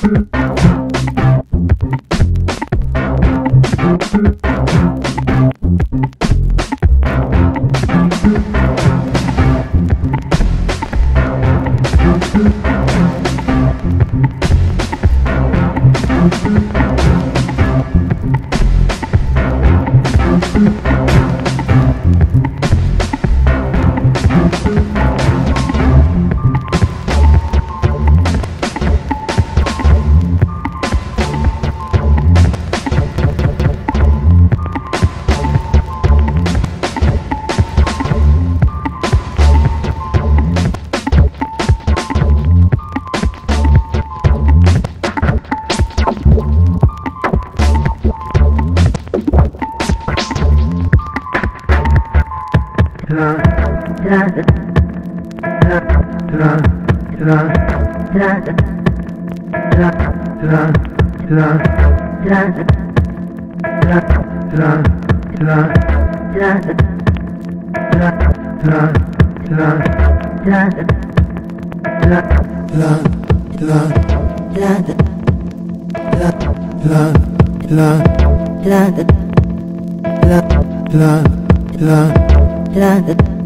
Thank La la la la la